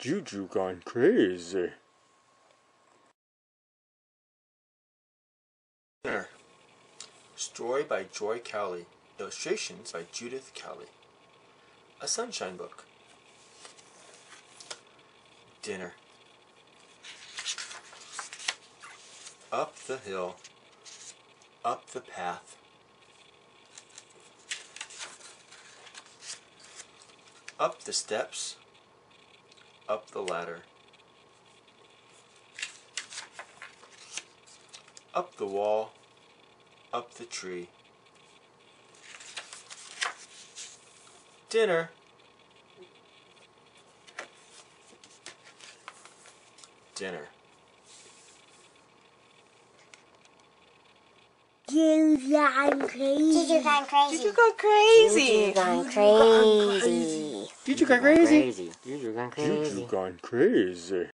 Juju gone crazy. Story by Joy Cowley. Illustrations by Judith Cowley. A Sunshine Book. Dinner. Up the hill. Up the path. Up the steps. Up the ladder. Up the wall. Up the tree. Dinner. Dinner. Juju gone crazy. Juju gone crazy. Juju gone crazy. Juju gone crazy. Juju gone crazy. Gone crazy. Juju gone crazy.